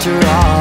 after all.